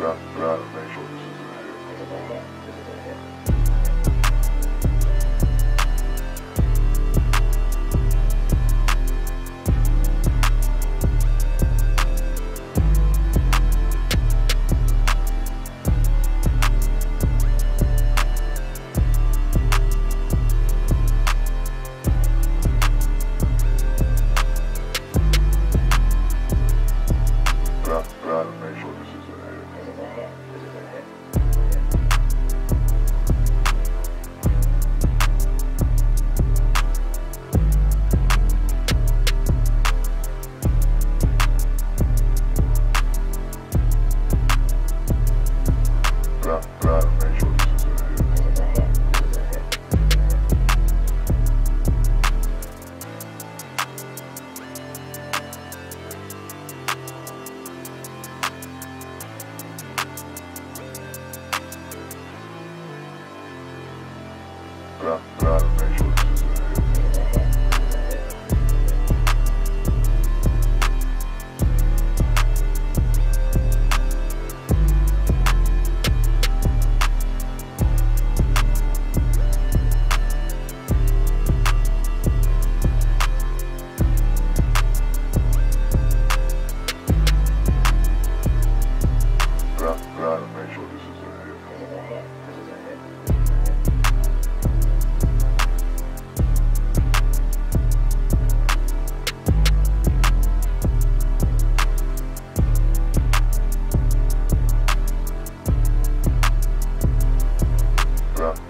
That, that, make sure this. This isn't here. This isn't here. rock, rock.